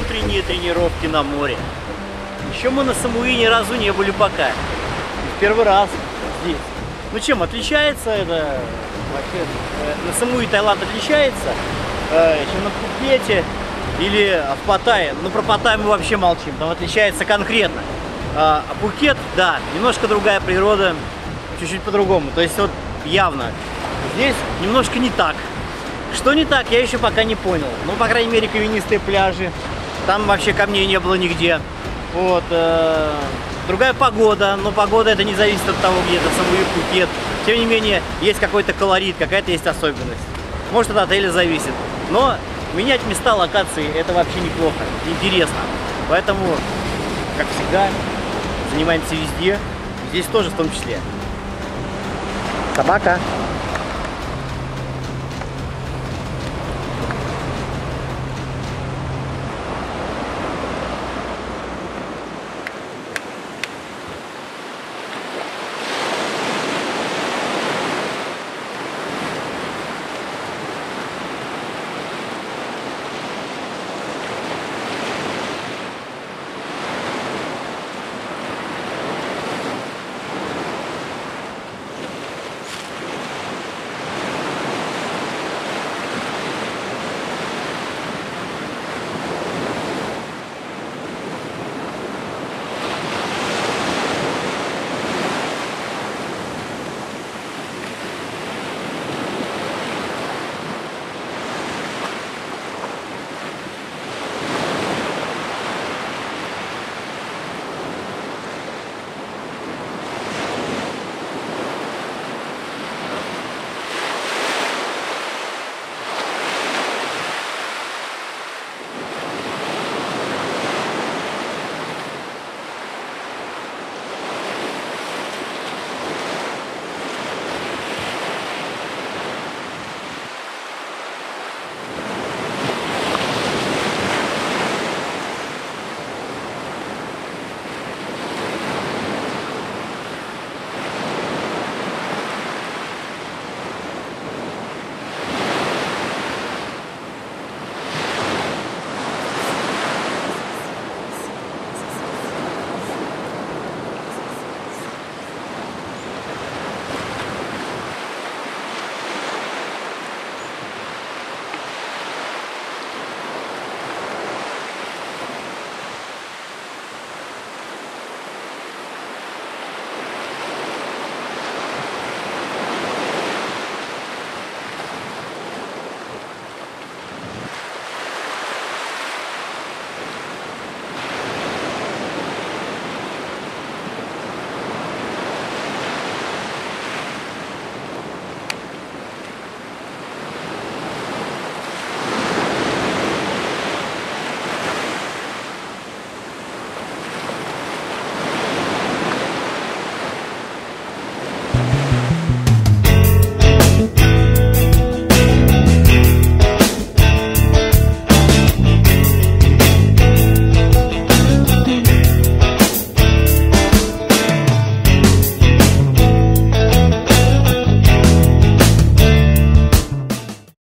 Утренние тренировки на море. Еще мы на Самуи ни разу не были пока. Первый раз здесь. Ну чем отличается это вообще? э, На Самуи Таиланд отличается, э, чем на Пхукете или в Паттайе. Ну про Паттайю мы вообще молчим, там отличается конкретно. А а Пхукет, да, немножко другая природа, чуть-чуть по-другому. То есть вот явно здесь немножко не так. Что не так, я еще пока не понял. Ну, по крайней мере, каменистые пляжи. Там вообще камней не было нигде. Вот. э, другая погода, но погода это не зависит от того, где это самый Пхукет. Тем не менее, есть какой-то колорит, какая-то есть особенность. Может, от отеля зависит. Но менять места, локации, это вообще неплохо, интересно. Поэтому, как всегда, занимаемся везде. Здесь тоже в том числе. Собака.